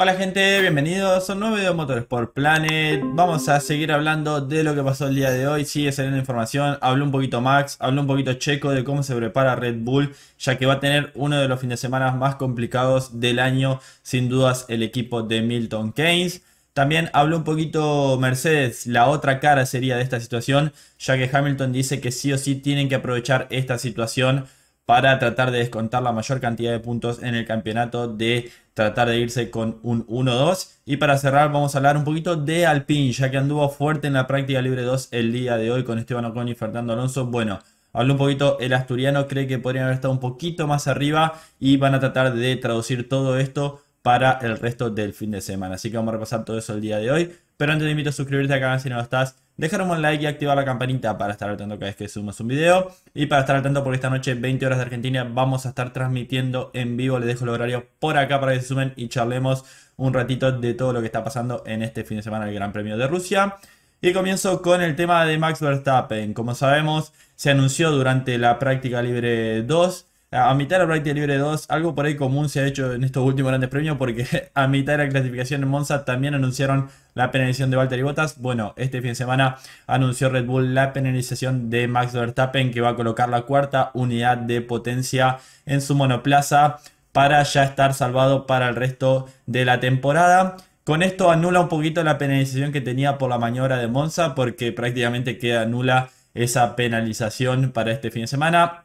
Hola gente, bienvenidos a un nuevo video de Motorsport Planet. Vamos a seguir hablando de lo que pasó el día de hoy. Sigue saliendo información. Habló un poquito Max, habló un poquito Checo de cómo se prepara Red Bull, ya que va a tener uno de los fines de semana más complicados del año, sin dudas, el equipo de Milton Keynes. También habló un poquito Mercedes, la otra cara sería de esta situación, ya que Hamilton dice que sí o sí tienen que aprovechar esta situación para tratar de descontar la mayor cantidad de puntos en el campeonato, de tratar de irse con un 1-2. Y para cerrar vamos a hablar un poquito de Alpine, ya que anduvo fuerte en la práctica libre 2 el día de hoy con Esteban Ocon y Fernando Alonso. Bueno, habló un poquito el asturiano, cree que podrían haber estado un poquito más arriba y van a tratar de traducir todo esto para el resto del fin de semana. Así que vamos a repasar todo eso el día de hoy. Pero antes te invito a suscribirte al canal si no lo estás dejar un like y activar la campanita para estar al tanto cada vez que subimos un video. Y para estar al tanto porque esta noche, 20 horas de Argentina, vamos a estar transmitiendo en vivo. Les dejo el horario por acá para que se sumen y charlemos un ratito de todo lo que está pasando en este fin de semana del Gran Premio de Rusia. Y comienzo con el tema de Max Verstappen. Como sabemos, se anunció durante la práctica libre 2 a mitad de la práctica libre 2, algo por ahí común se ha hecho en estos últimos grandes premios porque a mitad de la clasificación en Monza también anunciaron la penalización de Valtteri Bottas. Bueno, este fin de semana anunció Red Bull la penalización de Max Verstappen que va a colocar la cuarta unidad de potencia en su monoplaza para ya estar salvado para el resto de la temporada. Con esto anula un poquito la penalización que tenía por la maniobra de Monza porque prácticamente queda nula esa penalización para este fin de semana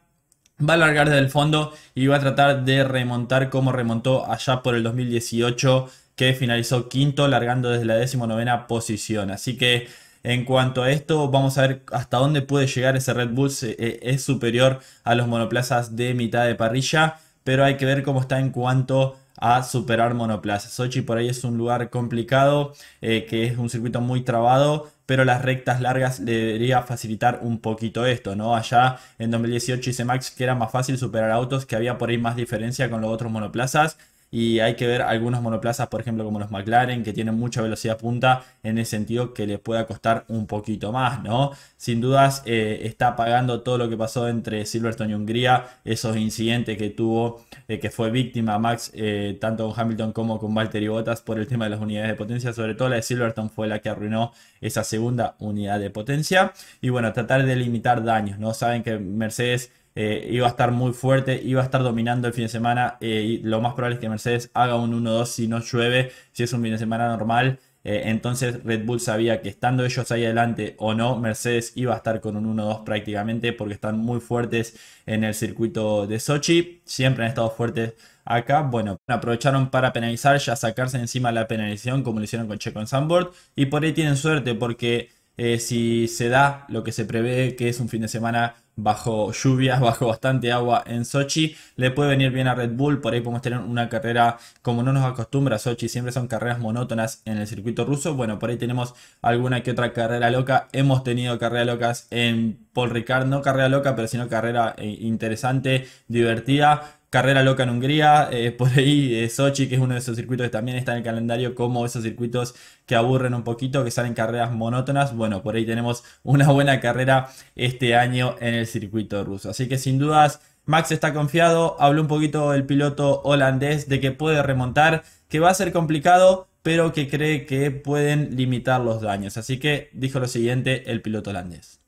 va a largar desde el fondo y va a tratar de remontar como remontó allá por el 2018 que finalizó quinto largando desde la decimonovena posición. Así que en cuanto a esto vamos a ver hasta dónde puede llegar ese Red Bull. Eh, es superior a los monoplazas de mitad de parrilla, pero hay que ver cómo está en cuanto a superar monoplazas. Sochi por ahí es un lugar complicado, eh, que es un circuito muy trabado, pero las rectas largas le debería facilitar un poquito esto, ¿no? Allá en 2018 hice Max que era más fácil superar autos, que había por ahí más diferencia con los otros monoplazas y hay que ver algunos monoplazas, por ejemplo, como los McLaren, que tienen mucha velocidad punta, en el sentido que les pueda costar un poquito más, ¿no? Sin dudas eh, está pagando todo lo que pasó entre Silverstone y Hungría, esos incidentes que tuvo, eh, que fue víctima Max, eh, tanto con Hamilton como con Valtteri Bottas, por el tema de las unidades de potencia, sobre todo la de Silverstone fue la que arruinó esa segunda unidad de potencia. Y bueno, tratar de limitar daños, ¿no? Saben que Mercedes eh, iba a estar muy fuerte, iba a estar dominando el fin de semana. Eh, y lo más probable es que Mercedes haga un 1-2 si no llueve, si es un fin de semana normal. Eh, entonces Red Bull sabía que estando ellos ahí adelante o no, Mercedes iba a estar con un 1-2 prácticamente porque están muy fuertes en el circuito de Sochi. Siempre han estado fuertes acá. Bueno, aprovecharon para penalizar, ya sacarse encima la penalización como lo hicieron con Checo en Sandboard. Y por ahí tienen suerte porque si se da lo que se prevé que es un fin de semana bajo lluvias, bajo bastante agua en Sochi. Le puede venir bien a Red Bull, por ahí podemos tener una carrera como no nos acostumbra Sochi, siempre son carreras monótonas en el circuito ruso. Bueno, por ahí tenemos alguna que otra carrera loca. Hemos tenido carreras locas en Paul Ricard, no carrera loca, pero sino carrera eh, interesante, divertida carrera loca en Hungría, eh, por ahí eh, Sochi, que es uno de esos circuitos que también está en el calendario, como esos circuitos que aburren un poquito, que salen carreras monótonas. Bueno, por ahí tenemos una buena carrera este año en el circuito ruso. Así que sin dudas, Max está confiado. Habló un poquito el piloto holandés de que puede remontar, que va a ser complicado, pero que cree que pueden limitar los daños. Así que dijo lo siguiente el piloto holandés.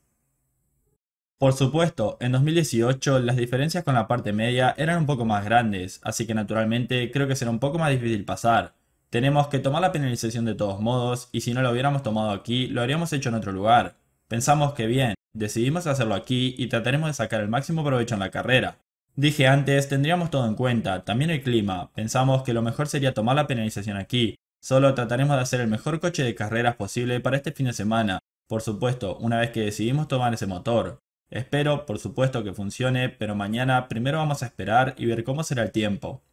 Por supuesto, en 2018 las diferencias con la parte media eran un poco más grandes, así que naturalmente creo que será un poco más difícil pasar. Tenemos que tomar la penalización de todos modos, y si no lo hubiéramos tomado aquí, lo habríamos hecho en otro lugar. Pensamos que bien, decidimos hacerlo aquí y trataremos de sacar el máximo provecho en la carrera. Dije antes, tendríamos todo en cuenta, también el clima, pensamos que lo mejor sería tomar la penalización aquí. Solo trataremos de hacer el mejor coche de carreras posible para este fin de semana, por supuesto, una vez que decidimos tomar ese motor. Espero, por supuesto, que funcione, pero mañana primero vamos a esperar y ver cómo será el tiempo.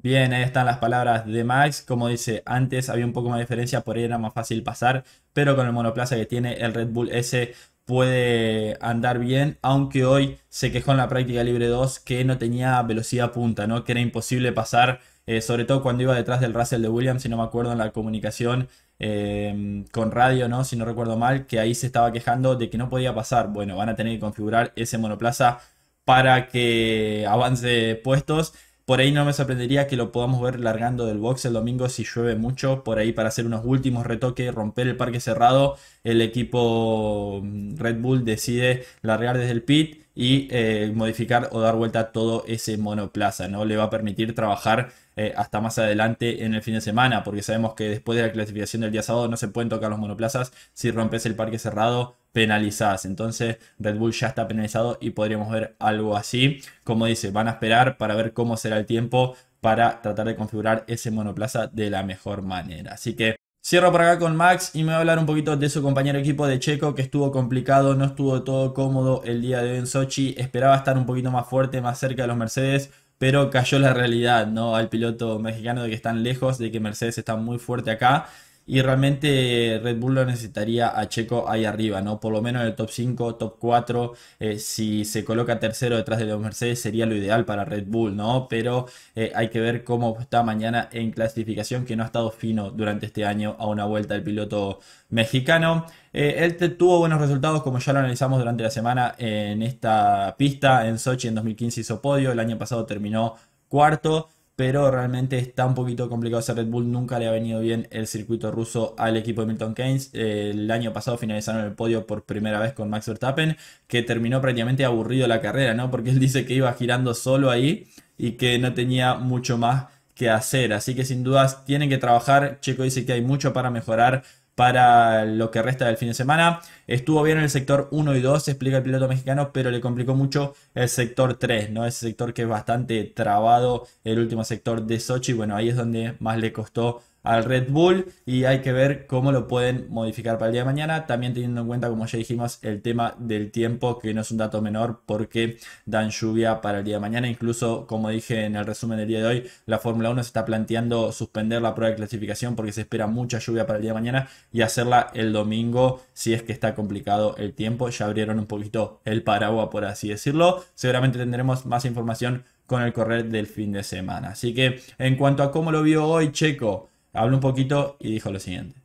Bien, ahí están las palabras de Max. Como dice, antes había un poco más de diferencia, por ahí era más fácil pasar, pero con el monoplaza que tiene el Red Bull S puede andar bien, aunque hoy se quejó en la práctica libre 2 que no tenía velocidad punta, ¿no? que era imposible pasar, eh, sobre todo cuando iba detrás del Russell de Williams, si no me acuerdo en la comunicación Em, con radio, ¿no? Si no recuerdo mal, que ahí se estaba quejando de que no podía pasar. Bueno, van a tener que configurar ese monoplaza para que avance puestos. Por ahí no me sorprendería que lo podamos ver largando del box el domingo si llueve mucho. Por ahí para hacer unos últimos retoques, romper el parque cerrado, el equipo mm, Red Bull decide largar desde el pit y eh, modificar o dar vuelta a todo ese monoplaza. ¿no? Le va a permitir trabajar eh, hasta más adelante en el fin de semana, porque sabemos que después de la clasificación del día sábado no se pueden tocar los monoplazas si rompes el parque cerrado penalizadas. Entonces Red Bull ya está penalizado y podríamos ver algo así. Como dice, van a esperar para ver cómo será el tiempo para tratar de configurar ese monoplaza de la mejor manera. Así que Cierro por acá con Max y me voy a hablar un poquito de su compañero equipo de Checo que estuvo complicado, no estuvo todo cómodo el día de hoy en Sochi, esperaba estar un poquito más fuerte, más cerca de los Mercedes, pero cayó la realidad, ¿no? Al piloto mexicano de que están lejos, de que Mercedes está muy fuerte acá y realmente Red Bull lo necesitaría a Checo ahí arriba, ¿no? Por lo menos en el top 5, top 4, eh, si se coloca tercero detrás de los Mercedes sería lo ideal para Red Bull, ¿no? Pero eh, hay que ver cómo está mañana en clasificación, que no ha estado fino durante este año a una vuelta el piloto mexicano. Eh, él tuvo buenos resultados, como ya lo analizamos durante la semana en esta pista. En Sochi en 2015 hizo podio, el año pasado terminó cuarto pero realmente está un poquito complicado ese Red Bull. Nunca le ha venido bien el circuito ruso al equipo de Milton Keynes. el año pasado finalizaron el podio por primera vez con Max Verstappen, que terminó prácticamente aburrido la carrera, ¿no? Porque él dice que iba girando solo ahí y que no tenía mucho más que hacer. Así que sin dudas tienen que trabajar. Checo dice que hay mucho para mejorar para lo que resta del fin de semana. Estuvo bien en el sector 1 y 2, explica el piloto mexicano, pero le complicó mucho el sector 3, ¿no? Ese sector que es bastante trabado, el último sector de Sochi. Bueno, ahí es donde más le costó al Red Bull y hay que ver cómo lo pueden modificar para el día de mañana, también teniendo en cuenta, como ya dijimos, el tema del tiempo, que no es un dato menor porque dan lluvia para el día de mañana, incluso como dije en el resumen del día de hoy, la Fórmula 1 se está planteando suspender la prueba de clasificación porque se espera mucha lluvia para el día de mañana y hacerla el domingo si es que está complicado el tiempo, ya abrieron un poquito el paraguas por así decirlo, seguramente tendremos más información con el correr del fin de semana. Así que en cuanto a cómo lo vio hoy Checo, habló un poquito y dijo lo siguiente.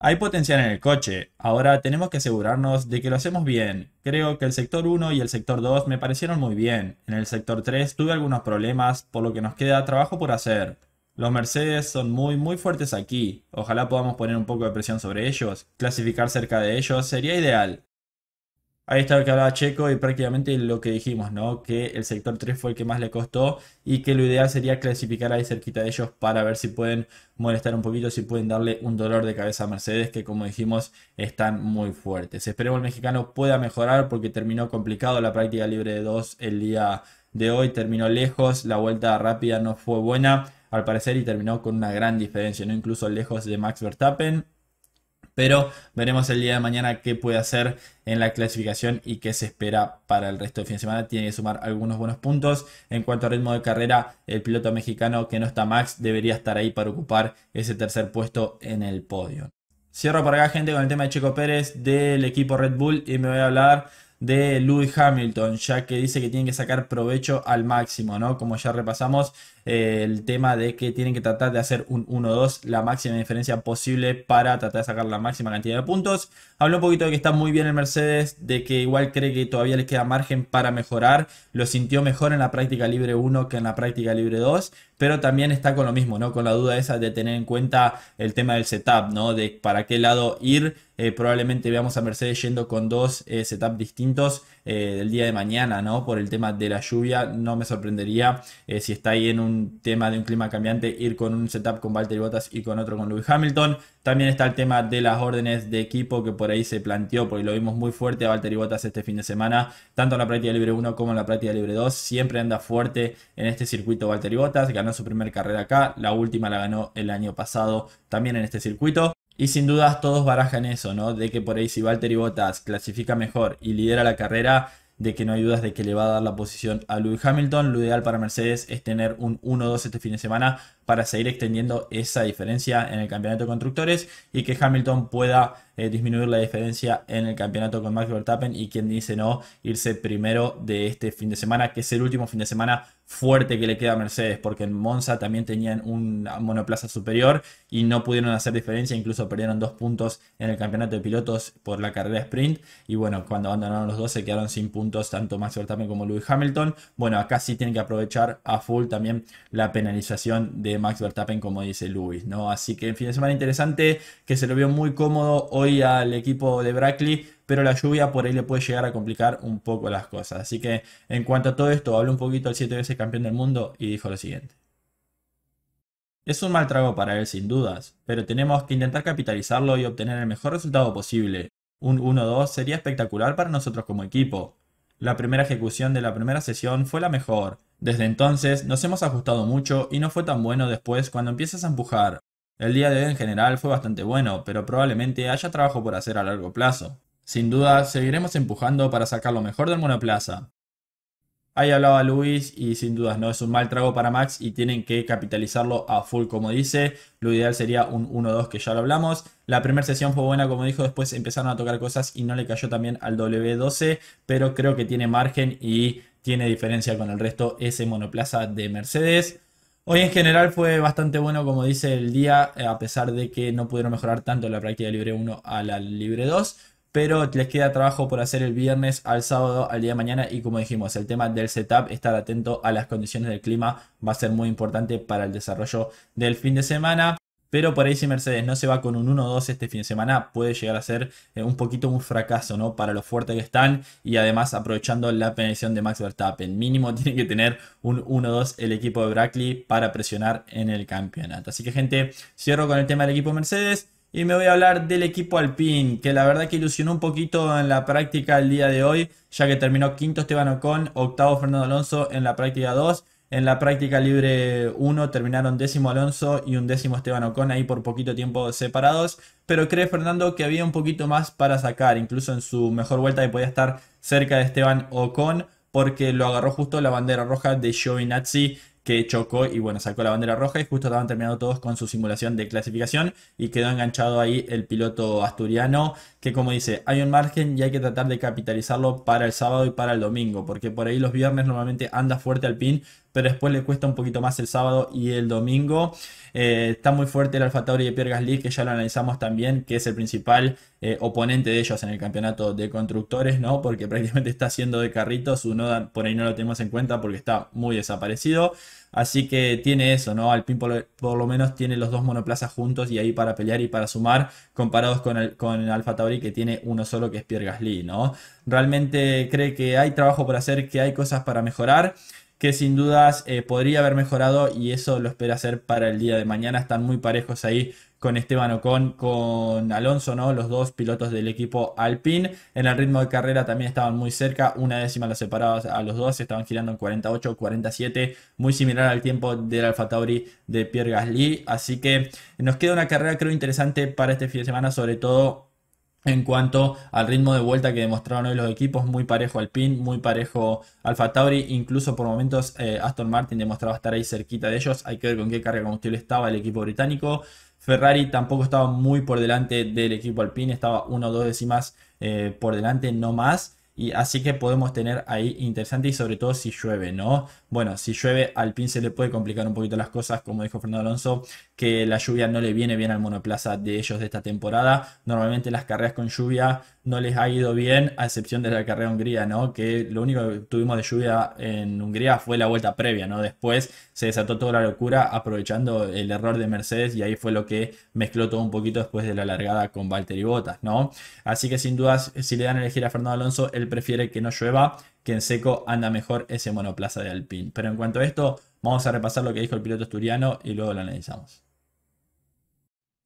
Hay potencial en el coche, ahora tenemos que asegurarnos de que lo hacemos bien. Creo que el sector 1 y el sector 2 me parecieron muy bien. En el sector 3 tuve algunos problemas, por lo que nos queda trabajo por hacer. Los Mercedes son muy muy fuertes aquí. Ojalá podamos poner un poco de presión sobre ellos. Clasificar cerca de ellos sería ideal. Ahí está lo que hablaba Checo y prácticamente lo que dijimos, ¿no? Que el sector 3 fue el que más le costó y que lo ideal sería clasificar ahí cerquita de ellos para ver si pueden molestar un poquito, si pueden darle un dolor de cabeza a Mercedes, que como dijimos están muy fuertes. Esperemos el mexicano pueda mejorar porque terminó complicado la práctica libre de 2 el día de hoy, terminó lejos, la vuelta rápida no fue buena al parecer y terminó con una gran diferencia, ¿no? Incluso lejos de Max Verstappen pero veremos el día de mañana qué puede hacer en la clasificación y qué se espera para el resto del fin de semana. Tiene que sumar algunos buenos puntos. En cuanto a ritmo de carrera, el piloto mexicano que no está Max debería estar ahí para ocupar ese tercer puesto en el podio. Cierro por acá, gente, con el tema de Checo Pérez del equipo Red Bull y me voy a hablar de Lewis Hamilton, ya que dice que tienen que sacar provecho al máximo, ¿no? Como ya repasamos, el tema de que tienen que tratar de hacer un 1-2, la máxima diferencia posible para tratar de sacar la máxima cantidad de puntos. Habló un poquito de que está muy bien el Mercedes, de que igual cree que todavía le queda margen para mejorar. Lo sintió mejor en la práctica libre 1 que en la práctica libre 2, pero también está con lo mismo, ¿no? Con la duda esa de tener en cuenta el tema del setup, ¿no? De para qué lado ir. Eh, probablemente veamos a Mercedes yendo con dos eh, setups distintos eh, el día de mañana, ¿no? Por el tema de la lluvia, no me sorprendería si está ahí en tema de un clima cambiante, ir con un setup con Valtteri Bottas y con otro con Lewis Hamilton. También está el tema de las órdenes de equipo que por ahí se planteó, porque lo vimos muy fuerte a Valtteri Bottas este fin de semana, tanto en la práctica libre 1 como en la práctica libre 2. Siempre anda fuerte en este circuito Valtteri Bottas, ganó su primera carrera acá, la última la ganó el año pasado también en este circuito. Y sin dudas todos barajan eso, ¿no? De que por ahí si Valtteri Bottas clasifica mejor y lidera la carrera, de que no hay dudas de que le va a dar la posición a Lewis Hamilton. Lo ideal para Mercedes es tener un 1-2 este fin de semana para seguir extendiendo esa diferencia en el campeonato de constructores y que Hamilton pueda eh, disminuir la diferencia en el campeonato con Max Verstappen y quien dice no, irse primero de este fin de semana, que es el último fin de semana fuerte que le queda a Mercedes, porque en Monza también tenían un monoplaza superior y no pudieron hacer diferencia, incluso perdieron dos puntos en el campeonato de pilotos por la carrera sprint y bueno, cuando abandonaron los dos se quedaron sin puntos tanto Max Verstappen como Lewis Hamilton. Bueno, acá sí tienen que aprovechar a full también la penalización de Max Verstappen como dice Lewis, ¿no? Así que fin de semana interesante que se lo vio muy cómodo hoy al equipo de Brackley pero la lluvia por ahí le puede llegar a complicar un poco las cosas. Así que en cuanto a todo esto, habló un poquito el 7 veces campeón del mundo y dijo lo siguiente. Es un mal trago para él sin dudas, pero tenemos que intentar capitalizarlo y obtener el mejor resultado posible. Un 1-2 sería espectacular para nosotros como equipo. La primera ejecución de la primera sesión fue la mejor. Desde entonces nos hemos ajustado mucho y no fue tan bueno después cuando empiezas a empujar. El día de hoy en general fue bastante bueno, pero probablemente haya trabajo por hacer a largo plazo. Sin duda, seguiremos empujando para sacar lo mejor del monoplaza. Ahí hablaba Luis y sin dudas no es un mal trago para Max y tienen que capitalizarlo a full como dice. Lo ideal sería un 1-2 que ya lo hablamos. La primera sesión fue buena como dijo, después empezaron a tocar cosas y no le cayó también al W12, pero creo que tiene margen y tiene diferencia con el resto ese monoplaza de Mercedes. Hoy en general fue bastante bueno como dice el día, a pesar de que no pudieron mejorar tanto la práctica libre 1 a la libre 2 pero les queda trabajo por hacer el viernes al sábado, al día de mañana y como dijimos, el tema del setup, estar atento a las condiciones del clima va a ser muy importante para el desarrollo del fin de semana. Pero por ahí si Mercedes no se va con un 1-2 este fin de semana, puede llegar a ser eh, un poquito un fracaso, ¿no? Para lo fuerte que están y además aprovechando la penalización de Max Verstappen. Mínimo tiene que tener un 1-2 el equipo de Brackley para presionar en el campeonato. Así que gente, cierro con el tema del equipo Mercedes. Y me voy a hablar del equipo Alpine, que la verdad que ilusionó un poquito en la práctica el día de hoy, ya que terminó quinto Esteban Ocon, octavo Fernando Alonso en la práctica 2. En la práctica libre 1 terminaron décimo Alonso y un décimo Esteban Ocon ahí por poquito tiempo separados. Pero cree Fernando que había un poquito más para sacar, incluso en su mejor vuelta que podía estar cerca de Esteban Ocon, porque lo agarró justo la bandera roja de Giovinazzi que chocó y bueno, sacó la bandera roja y justo estaban terminando todos con su simulación de clasificación y quedó enganchado ahí el piloto asturiano que como dice, hay un margen y hay que tratar de capitalizarlo para el sábado y para el domingo, porque por ahí los viernes normalmente anda fuerte al pin, pero después le cuesta un poquito más el sábado y el domingo. Eh, está muy fuerte el Alfa Tauri de Pierre Gasly, que ya lo analizamos también, que es el principal eh, oponente de ellos en el campeonato de constructores, ¿no? Porque prácticamente está haciendo de carritos, su noda por ahí no lo tenemos en cuenta porque está muy desaparecido. Así que tiene eso, ¿no? Alpine por, por, lo menos tiene los dos monoplazas juntos y ahí para pelear y para sumar, comparados con el, con el Alfa Tauri que tiene uno solo que es Pierre Gasly, ¿no? Realmente cree que hay trabajo por hacer, que hay cosas para mejorar que sin dudas eh, podría haber mejorado y eso lo espera hacer para el día de mañana. Están muy parejos ahí con Esteban Ocon, con Alonso, ¿no? Los dos pilotos del equipo Alpine. En el ritmo de carrera también estaban muy cerca, una décima los separaba a los dos, estaban girando en 48, 47, muy similar al tiempo del Alfa Tauri de Pierre Gasly. Así que nos queda una carrera creo interesante para este fin de semana, sobre todo en cuanto al ritmo de vuelta que demostraron hoy los equipos, muy parejo al pin, muy parejo Alfa Tauri, incluso por momentos eh, Aston Martin demostraba estar ahí cerquita de ellos, hay que ver con qué carga de combustible estaba el equipo británico, Ferrari tampoco estaba muy por delante del equipo Alpine, estaba uno o dos décimas eh, por delante, no más. Y así que podemos tener ahí interesante y sobre todo si llueve, ¿no? Bueno, si llueve al pin se le puede complicar un poquito las cosas, como dijo Fernando Alonso, que la lluvia no le viene bien al monoplaza de ellos de esta temporada. Normalmente las carreras con lluvia no les ha ido bien, a excepción de la carrera Hungría, ¿no? Que lo único que tuvimos de lluvia en Hungría fue la vuelta previa, ¿no? Después se desató toda la locura aprovechando el error de Mercedes y ahí fue lo que mezcló todo un poquito después de la largada con Valtteri Bottas, ¿no? Así que sin dudas, si le dan a elegir a Fernando Alonso, prefiere que no llueva, que en seco anda mejor ese monoplaza de Alpine. Pero en cuanto a esto, vamos a repasar lo que dijo el piloto asturiano y luego lo analizamos.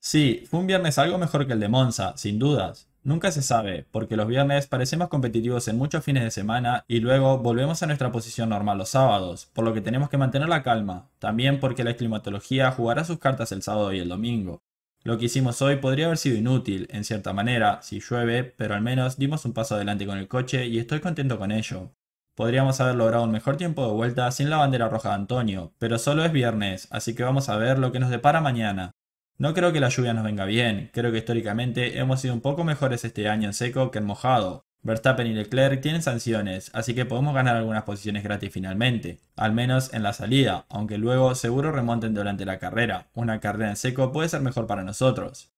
Sí, fue un viernes algo mejor que el de Monza, sin dudas. Nunca se sabe, porque los viernes parecemos competitivos en muchos fines de semana y luego volvemos a nuestra posición normal los sábados, por lo que tenemos que mantener la calma, también porque la climatología jugará sus cartas el sábado y el domingo. Lo que hicimos hoy podría haber sido inútil, en cierta manera, si llueve, pero al menos dimos un paso adelante con el coche y estoy contento con ello. Podríamos haber logrado un mejor tiempo de vuelta sin la bandera roja de Antonio, pero solo es viernes, así que vamos a ver lo que nos depara mañana. No creo que la lluvia nos venga bien, creo que históricamente hemos sido un poco mejores este año en seco que en mojado. Verstappen y Leclerc tienen sanciones, así que podemos ganar algunas posiciones gratis finalmente, al menos en la salida, aunque luego seguro remonten durante la carrera. Una carrera en seco puede ser mejor para nosotros.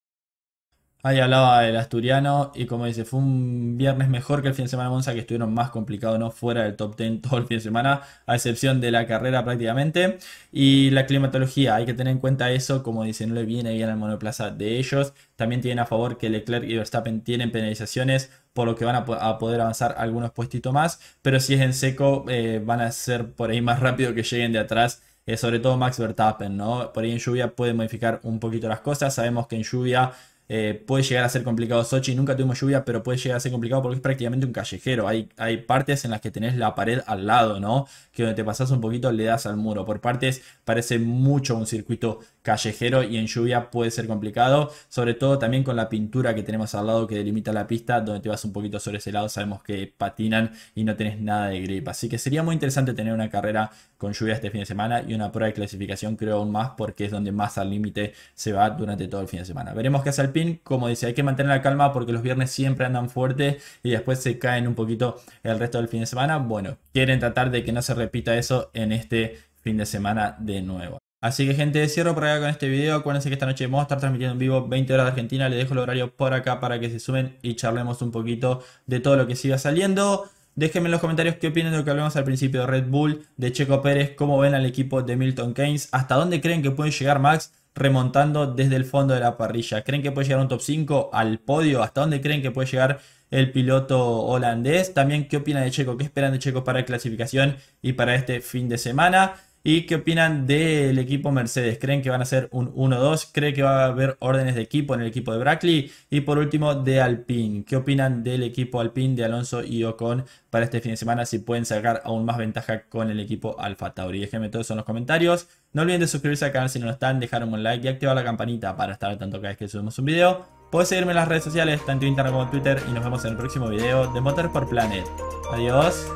Ahí hablaba el asturiano y como dice, fue un viernes mejor que el fin de semana Monza, que estuvieron más complicados, ¿no? Fuera del top 10 todo el fin de semana, a excepción de la carrera prácticamente. Y la climatología, hay que tener en cuenta eso, como dice, no le viene bien al monoplaza de ellos. También tienen a favor que Leclerc y Verstappen tienen penalizaciones, por lo que van a, poder avanzar algunos puestitos más. Pero si es en seco, eh, van a ser por ahí más rápido que lleguen de atrás. Eh, sobre todo Max Verstappen, ¿no? Por ahí en lluvia puede modificar un poquito las cosas. Sabemos que en lluvia eh, puede llegar a ser complicado Sochi, nunca tuvimos lluvia, pero puede llegar a ser complicado porque es prácticamente un callejero. Hay, hay partes en las que tenés la pared al lado, ¿no? Que donde te pasas un poquito le das al muro. Por partes parece mucho un circuito callejero y en lluvia puede ser complicado, sobre todo también con la pintura que tenemos al lado que delimita la pista, donde te vas un poquito sobre ese lado, sabemos que patinan y no tenés nada de grip, así que sería muy interesante tener una carrera con lluvia este fin de semana y una prueba de clasificación creo aún más porque es donde más al límite se va durante todo el fin de semana. Veremos qué hace el como dice, hay que mantener la calma porque los viernes siempre andan fuerte y después se caen un poquito el resto del fin de semana. Bueno, quieren tratar de que no se repita eso en este fin de semana de nuevo. Así que gente, cierro por acá con este video. Acuérdense que esta noche vamos a estar transmitiendo en vivo 20 horas de Argentina. Les dejo el horario por acá para que se sumen y charlemos un poquito de todo lo que siga saliendo. Déjenme en los comentarios qué opinan de lo que hablamos al principio de Red Bull, de Checo Pérez, cómo ven al equipo de Milton Keynes, hasta dónde creen que puede llegar Max remontando desde el fondo de la parrilla. ¿Creen que puede llegar un top 5 al podio? ¿Hasta dónde creen que puede llegar el piloto holandés? También qué opinan de Checo, qué esperan de Checo para la clasificación y para este fin de semana. ¿Y qué opinan del equipo Mercedes? ¿Creen que van a ser un 1-2? ¿Creen que va a haber órdenes de equipo en el equipo de Brackley? Y por último, de Alpine. ¿Qué opinan del equipo Alpine de Alonso y Ocon para este fin de semana? Si pueden sacar aún más ventaja con el equipo Alfa Tauri. Déjenme todo eso en los comentarios. No olviden de suscribirse al canal si no lo están, dejar un like y activar la campanita para estar al tanto cada vez que subimos un video. Puedes seguirme en las redes sociales, tanto en Instagram como Twitter. Y nos vemos en el próximo video de Motor por Planet. Adiós.